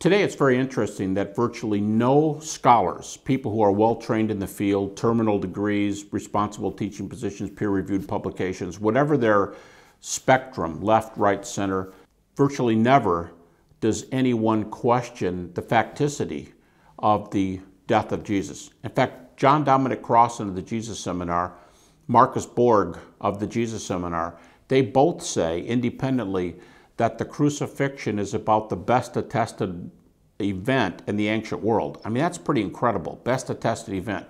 Today it's very interesting that virtually no scholars, people who are well trained in the field, terminal degrees, responsible teaching positions, peer reviewed publications, whatever their spectrum, left, right, center, virtually never does anyone question the facticity of the death of Jesus. In fact, John Dominic Crossan of the Jesus Seminar, Marcus Borg of the Jesus Seminar, they both say independently that the crucifixion is about the best attested event in the ancient world. I mean, that's pretty incredible. Best attested event.